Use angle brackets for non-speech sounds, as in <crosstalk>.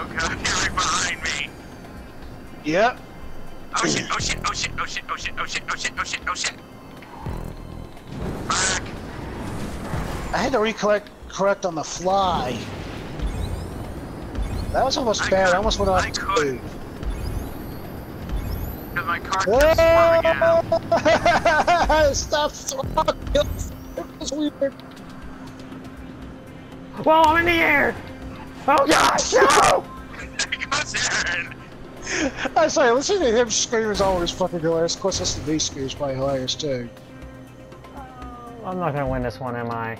Oh god, right behind me. Yep. Oh shit, oh shit, oh shit, oh shit, oh shit, oh shit, oh shit, oh shit, oh shit. Fuck. I had to recollect correct on the fly. That was almost I bad. could- I almost went off I could. move. Because my car kept swerving. <laughs> Stop throwing. It was weird. Whoa, I'm in the air! Oh gosh, no! <laughs> I'm sorry, listening to him scream is always fucking hilarious. Of course, listening to these screams is probably hilarious too. I'm not gonna win this one, am I?